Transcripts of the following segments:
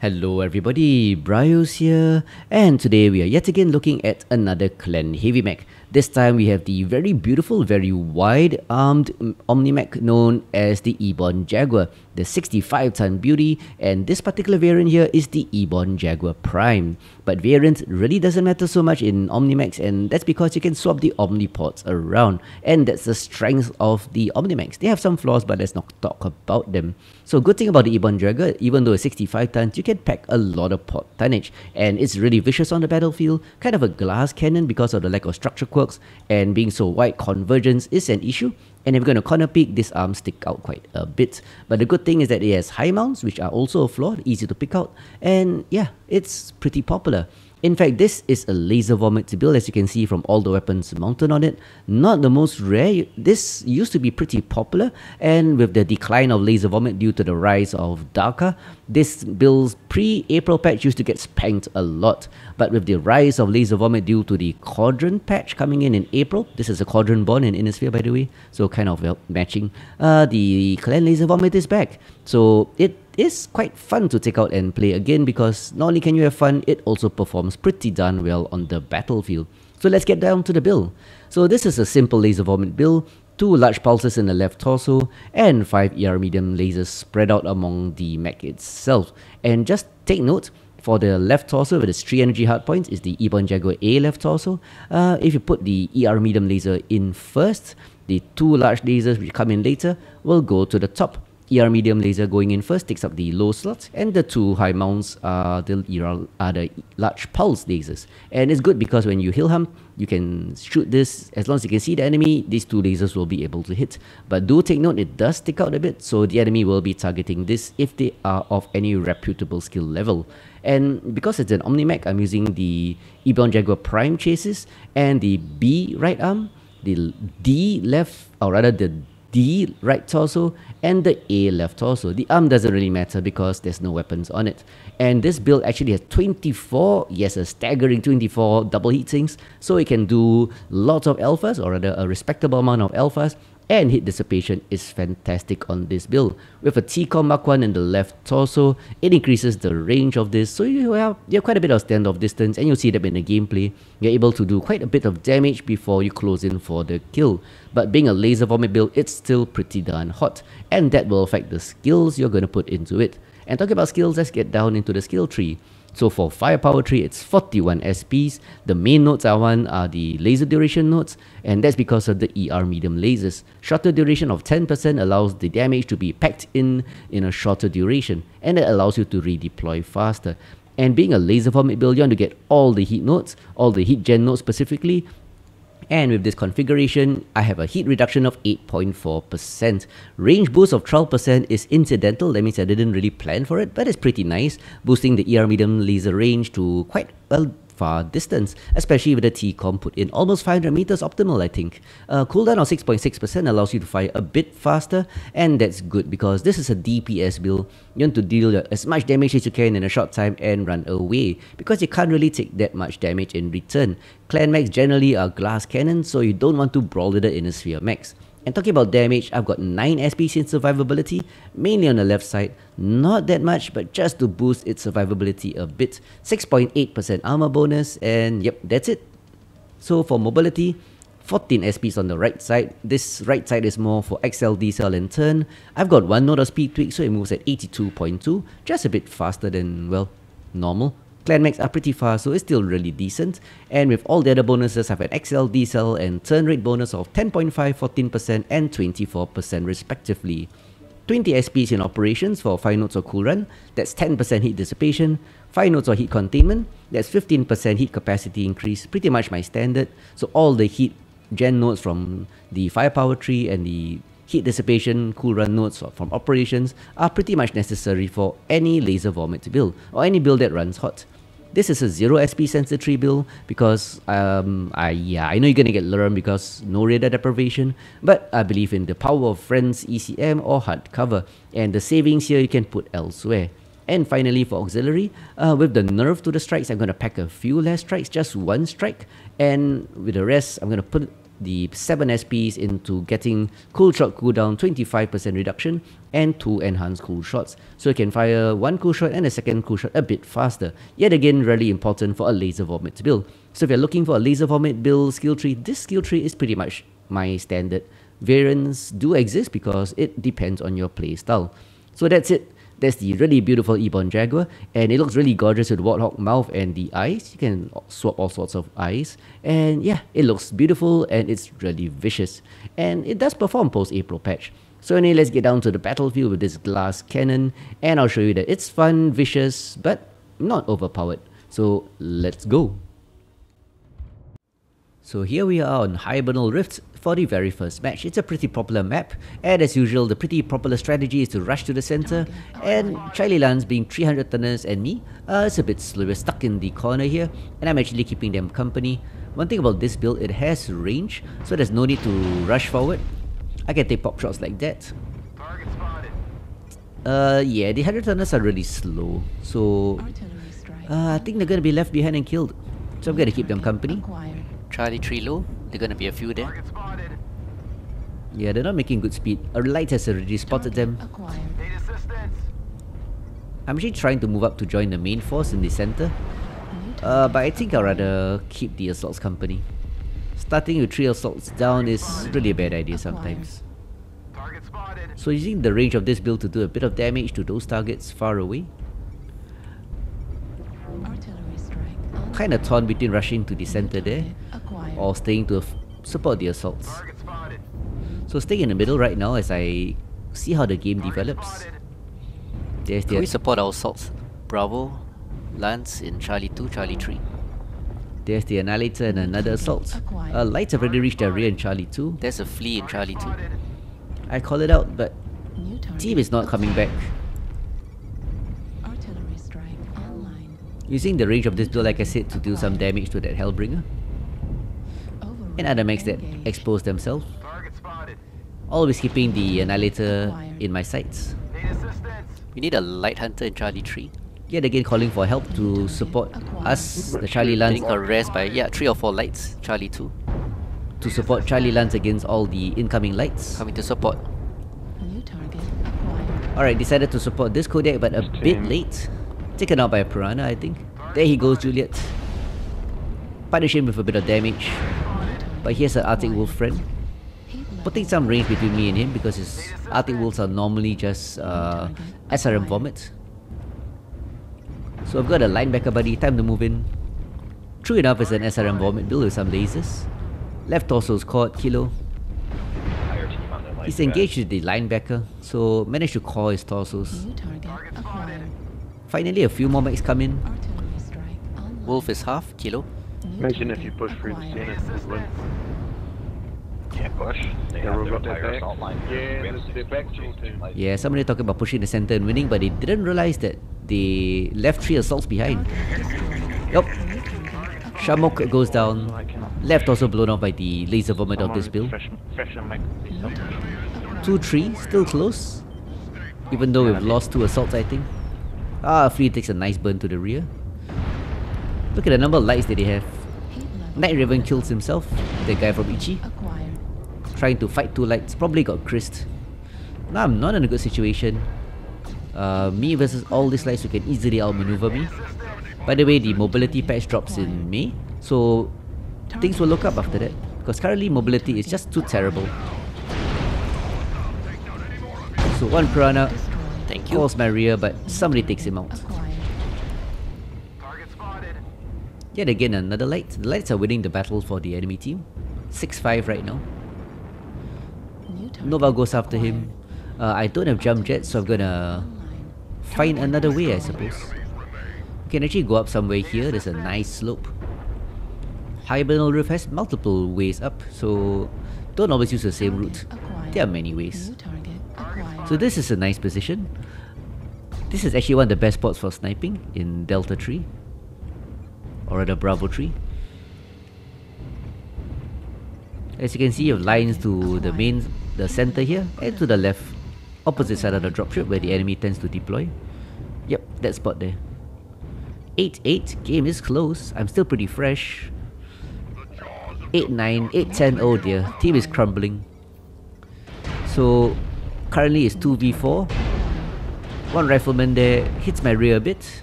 Hello everybody, BrioS here, and today we are yet again looking at another Clan Heavy Mech. This time we have the very beautiful, very wide-armed Omnimech known as the Ebon Jaguar, the 65-ton beauty, and this particular variant here is the Ebon Jaguar Prime. But variant really doesn't matter so much in Omnimechs, and that's because you can swap the Omnipods around, and that's the strength of the Omnimechs. They have some flaws, but let's not talk about them. So good thing about the Ebon Jaguar, even though it's 65 tons, you can pack a lot of pod tonnage, and it's really vicious on the battlefield, kind of a glass cannon because of the lack of structure quirks, and being so wide, convergence is an issue. And if you're going to corner pick, these arms stick out quite a bit. But the good thing is that it has high mounts, which are also a flaw, easy to pick out. And yeah, it's pretty popular. In fact, this is a laser vomit to build as you can see from all the weapons mounted on it. Not the most rare, this used to be pretty popular and with the decline of laser vomit due to the rise of Dakka, this build's pre-April patch used to get spanked a lot. But with the rise of laser vomit due to the Quadrant patch coming in in April, this is a Quadrant born in Inner Sphere by the way, so kind of matching, uh, the Clan Laser Vomit is back. So it is quite fun to take out and play again because not only can you have fun, it also performs pretty darn well on the battlefield. So let's get down to the build. So this is a simple laser vomit build, two large pulses in the left torso, and five ER medium lasers spread out among the mech itself. And just take note, for the left torso with its 3 energy hardpoints is the Ebon Jaguar A left torso. Uh, if you put the ER medium laser in first, the two large lasers which come in later will go to the top. ER medium laser going in first takes up the low slots, and the two high mounts are the ER are the large pulse lasers. And it's good because when you heal him, you can shoot this as long as you can see the enemy. These two lasers will be able to hit. But do take note, it does stick out a bit, so the enemy will be targeting this if they are of any reputable skill level. And because it's an Omnimech, I'm using the Ebon Jaguar Prime chassis and the B right arm, the D left, or rather the D right torso and the A left torso. The arm doesn't really matter because there's no weapons on it. And this build actually has 24, yes, a staggering 24 double heat sinks, so it can do lots of alphas, or rather a respectable amount of alphas, and heat dissipation is fantastic on this build. With a TCOM Mark 1 in the left torso, it increases the range of this, so you have, you have quite a bit of standoff distance, and you'll see that in the gameplay. You're able to do quite a bit of damage before you close in for the kill. But being a laser vomit build, it's still pretty darn hot, and that will affect the skills you're going to put into it. And talking about skills, let's get down into the skill tree. So for firepower tree, it's 41 SPs. The main nodes I want are the laser duration nodes, and that's because of the ER medium lasers. Shorter duration of 10% allows the damage to be packed in in a shorter duration, and it allows you to redeploy faster. And being a laser vomit build, you want to get all the heat nodes, all the heat gen nodes specifically, and with this configuration, I have a heat reduction of 8.4%. Range boost of 12% is incidental, that means I didn't really plan for it, but it's pretty nice, boosting the ER medium laser range to quite well far distance, especially with the TCOM put in almost 500 meters optimal, I think. Uh, cooldown of 6.6% allows you to fire a bit faster, and that's good because this is a DPS build. You want to deal as much damage as you can in a short time and run away because you can't really take that much damage in return. Clan mechs generally are glass cannons, so you don't want to brawl with the sphere mechs. And talking about damage, I've got 9 SPs in survivability, mainly on the left side. Not that much, but just to boost its survivability a bit. 6.8% armor bonus, and yep, that's it. So for mobility, 14 SPs on the right side. This right side is more for accel, decel, and turn. I've got one node of speed tweak, so it moves at 82.2, just a bit faster than, well, normal. Clan mechs are pretty fast, so it's still really decent. And with all the other bonuses, I've an accel, decel, and turn rate bonus of 10.5, 14%, and 24% respectively. 20 SPs in operations for 5 nodes of cool run, that's 10% heat dissipation, 5 nodes of heat containment, that's 15% heat capacity increase, pretty much my standard. So all the heat gen nodes from the firepower tree and the heat dissipation, cool run nodes from operations are pretty much necessary for any laser vomit build or any build that runs hot. This is a 0 SP sensor tree build because um, I yeah I know you're gonna get learned because no radar deprivation, but I believe in the power of friends ECM or hardcover, and the savings here you can put elsewhere. And finally for auxiliary, uh, with the nerf to the strikes, I'm gonna pack a few less strikes, just one strike, and with the rest, I'm gonna put the 7 SPs into getting cool shot cooldown 25% reduction and 2 enhanced cool shots. So you can fire one cool shot and a second cool shot a bit faster. Yet again, really important for a laser vomit build. So if you're looking for a laser vomit build skill tree, this skill tree is pretty much my standard. Variants do exist because it depends on your playstyle. So that's it. That's the really beautiful Ebon Jaguar, and it looks really gorgeous with the Warthog mouth and the eyes. You can swap all sorts of eyes, and yeah, it looks beautiful and it's really vicious. And it does perform post April patch. So anyway, let's get down to the battlefield with this glass cannon, and I'll show you that it's fun, vicious, but not overpowered. So let's go. So here we are on Hibernal Rift for the very first match. It's a pretty popular map, and as usual, the pretty popular strategy is to rush to the center, and Charlie Lance being 300 tonners and me, uh, it's a bit slow. We're stuck in the corner here, and I'm actually keeping them company. One thing about this build, it has range, so there's no need to rush forward. I can take pop shots like that. Uh, yeah, the 100 tonners are really slow, so uh, I think they're gonna be left behind and killed. So I'm gonna keep them company. Charlie 3 low, they're gonna be a few there. Yeah, they're not making good speed. Our light has already spotted them. I'm actually trying to move up to join the main force in the center. Uh, but I think I'd rather keep the assaults company. Starting with 3 assaults down is really a bad idea sometimes. So using the range of this build to do a bit of damage to those targets far away. Kinda torn between rushing to the center there or staying to support the assaults. So staying in the middle right now as I see how the game develops. There's the we support our assaults? Bravo, Lance in Charlie 2, Charlie 3. There's the Annihilator and another assault. Uh, lights have already reached their rear in Charlie 2. There's a flea in Charlie 2. I call it out, but team is not coming back. Using the range of this build, like I said, to do some damage to that Hellbringer. And other mechs that expose themselves. Always keeping the Annihilator in my sights. We need a Light Hunter in Charlie 3. Yet again calling for help to support us, the Charlie Lance. Getting harassed by, yeah, 3 or 4 lights, Charlie 2. To support Charlie Lance against all the incoming lights. Coming to support. Alright, decided to support this Kodiak but a bit late. Taken out by a Piranha, I think. There he goes, Juliet. Punish him with a bit of damage. But here's an Arctic Wolf friend putting some range between me and him because his Arctic Wolves are normally just uh, SRM Vomit. So I've got a linebacker buddy, time to move in. True enough, it's an SRM Vomit build with some lasers. Left torso's caught, Kilo. He's engaged with the linebacker, so managed to call his torsos. Finally, a few more mechs come in. Wolf is half, Kilo. Imagine if you push through the center, can't push. They Yeah, have we've their got entire assault line. Yeah, the- the back people tool chasing too. lights. Yeah, somebody talking about pushing the center and winning, but they didn't realize that they left three assaults behind. Yup. Shamok goes down. Left also blown off by the laser vomit of this build. Fresh, fresh and make 2-3, still close. Even though we've lost two assaults, I think. Ah, Flea takes a nice burn to the rear. Look at the number of lights that they have. Night Raven kills himself, the guy from Ichi. Trying to fight two lights, probably got Christ. Now I'm not in a good situation. Uh, me versus all these lights who can easily outmaneuver me. By the way, the mobility patch drops in May, so things will look up after that. Because currently mobility is just too terrible. So one piranha Thank you. calls my rear, but somebody takes him out. Yet again, another light. The lights are winning the battle for the enemy team. 6-5 right now. Nova goes after him. Uh, I don't have jump jet, so I'm gonna find another way, I suppose. We can actually go up somewhere here. There's a nice slope. Hibernal Rift has multiple ways up, so don't always use the same route. There are many ways. So this is a nice position. This is actually one of the best spots for sniping in Delta 3. Or rather Bravo 3. As you can see, you have lines to the main, the center here, and to the left, opposite side of the dropship where the enemy tends to deploy. Yep, that spot there. 8-8, game is close. I'm still pretty fresh. 8-9, 8-10, oh dear, team is crumbling. So currently it's 2v4. One rifleman there hits my rear a bit.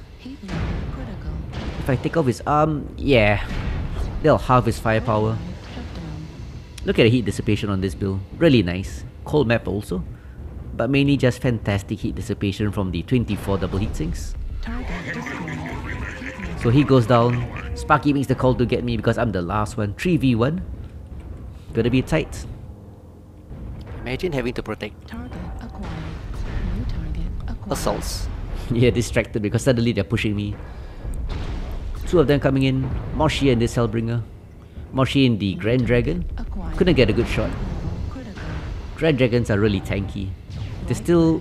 Heat level critical. If I take off his arm, yeah, they'll halve his firepower. Look at the heat dissipation on this build. Really nice. Cold map also. But mainly just fantastic heat dissipation from the 24 double heat sinks. Target destroyed. Heat level So he goes down. Sparky makes the call to get me because I'm the last one. 3v1. Gonna be tight. Imagine having to protect Target acquired. New target acquired. assaults. yeah, distracted because suddenly they're pushing me. Two of them coming in. Moshi and this Hellbringer. Moshi in the Grand Dragon. Couldn't get a good shot. Level. Grand Dragons are really tanky. There's still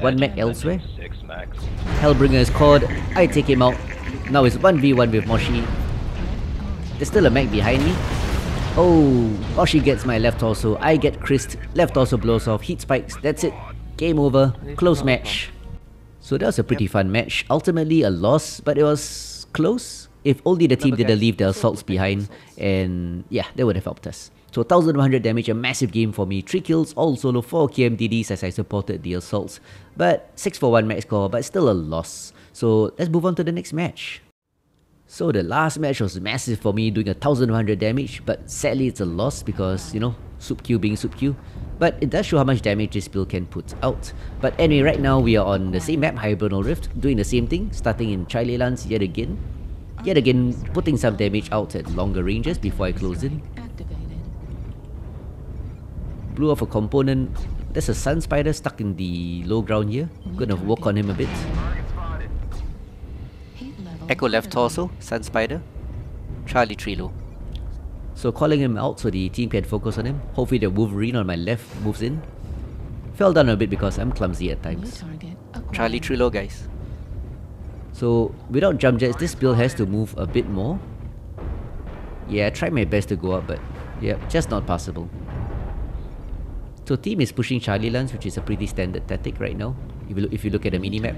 one mech elsewhere. Six max. Hellbringer is called. I take him out. Now it's 1v1 with Moshi. There's still a mech behind me. Oh, Moshi gets my left torso. I get Christ. Left torso blows off. Heat spikes. That's it. Game over. Close match. So that was a pretty fun match. Ultimately a loss, but it was close. If only the team didn't leave the assaults behind, and yeah, that would have helped us. So 1100 damage, a massive game for me. 3 kills, all solo, 4 KMDDs as I supported the assaults. But 6 for 1 max score, but still a loss. So let's move on to the next match. So the last match was massive for me, doing a 1100 damage, but sadly it's a loss because, you know, Soup Q being Soup Q. But it does show how much damage this build can put out. But anyway, right now we are on the same map, Hibernal Rift, doing the same thing, starting in Charlie Lance yet again. Yet again, putting some damage out at longer ranges before I close in. Blew off a component. There's a Sun Spider stuck in the low ground here. Gonna work on him a bit. Echo left torso, Sun Spider. Charlie Trilo. So calling him out so the team can focus on him. Hopefully the Wolverine on my left moves in. Fell down a bit because I'm clumsy at times. target acquired. Charlie Trilo, guys. So without jump jets, this build has to move a bit more. Yeah, I tried my best to go up, but yeah, just not possible. So team is pushing Charlie Lance, which is a pretty standard tactic right now. If you look, if you look at the mini map.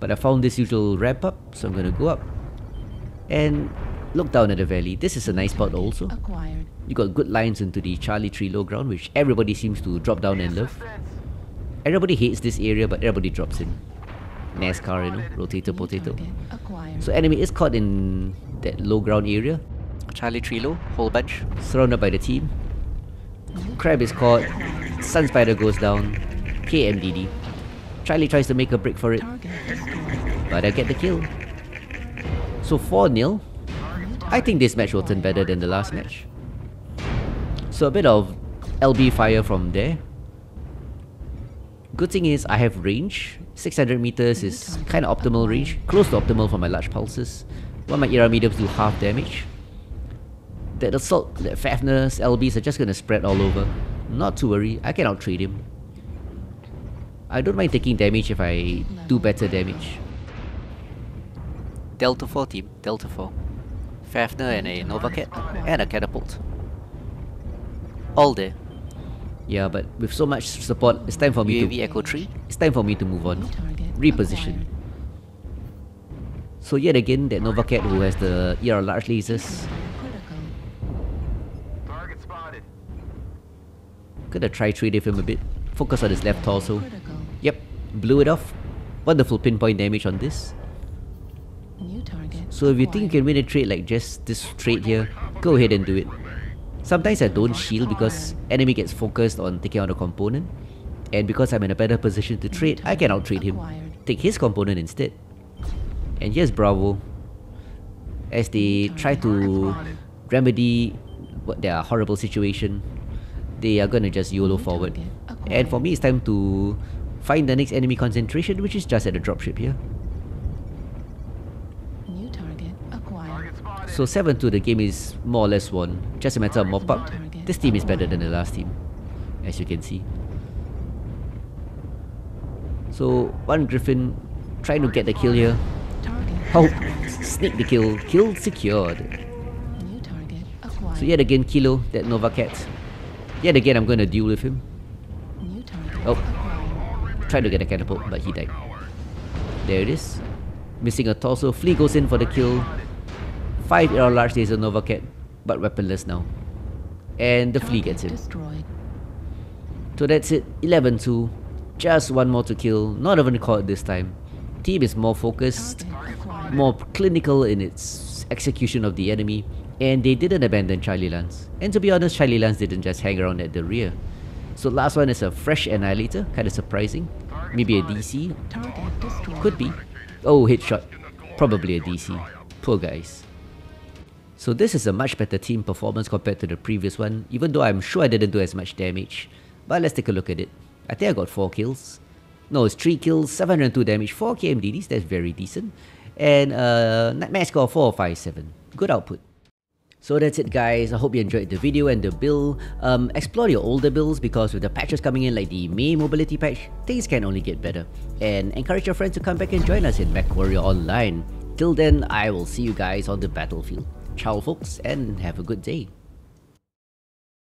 But I found this usual ramp up, so I'm gonna go up. And look down at the valley. This is a nice spot also. Acquired. You got good lines into the Charlie Tree low ground, which everybody seems to drop down and love. Everybody hates this area, but everybody drops in. NASCAR, you know, rotator potato. acquired. So enemy is caught in that low ground area, Charlie Trilo, whole bunch. surrounded by the team. Crab is caught, Sun Spider goes down, KMDD. Charlie tries to make a break for it, but I get the kill. So 4 0. New I think this match will turn better than the last match. So a bit of LB fire from there. Good thing is I have range. 600 meters is kind of optimal range, close to optimal for my large pulses. While my ER mediums do half damage. That assault, that Fafnir's LBs are just gonna spread all over. Not to worry, I can out-trade him. I don't mind taking damage if I do better damage. Delta 4 team, Delta 4. Fafnir and a Nova Cat, and a Catapult. All there. Yeah, but with so much support, it's time for me to UAV Echo 3. It's time for me to move on. Reposition. So yet again, that Nova Cat who has the ER large lasers. Critical. Gonna try trade with him a bit. Focus on his left torso. Yep, blew it off. Wonderful pinpoint damage on this. So if you think you can win a trade like just this trade here, go ahead and do it. Sometimes I don't shield because enemy gets focused on taking out a component. And because I'm in a better position to trade, I can out trade him. Take his component instead. And here's Bravo. As they try to remedy their horrible situation, they are gonna just YOLO forward. And for me, it's time to find the next enemy concentration, which is just at the dropship here. New target acquired. So 7-2, the game is more or less won. Just a matter of mop up. This team is better than the last team, as you can see. So one Griffin trying to get the kill here. Oh, sneak the kill. Kill secured. New target acquired. So yet again, Kilo, that Nova Cat. Yet again, I'm gonna deal with him. New target Oh. Tried to get a catapult, but he died. There it is. Missing a torso. Flea goes in for the kill. 5 AR large laser Nova Cat. but weaponless now. And the flea gets him. Destroyed. So that's it, 11-2. Just one more to kill, not even caught this time. Team is more focused, more clinical in its execution of the enemy, and they didn't abandon Charlie Lance. And to be honest, Charlie Lance didn't just hang around at the rear. So last one is a fresh Annihilator, kinda surprising. Maybe a DC, could be. Oh, headshot. Probably a DC. Poor guys. So this is a much better team performance compared to the previous one, even though I'm sure I didn't do as much damage. But let's take a look at it. I think I got 4 kills. No, it's 3 kills, 702 damage, 4 KMDDs, that's very decent. And uh, max score 457. Good output. So that's it guys, I hope you enjoyed the video and the build. Um, explore your older builds because with the patches coming in like the May mobility patch, things can only get better. And encourage your friends to come back and join us in MechWarrior Online. Till then, I will see you guys on the battlefield. Ciao folks and have a good day.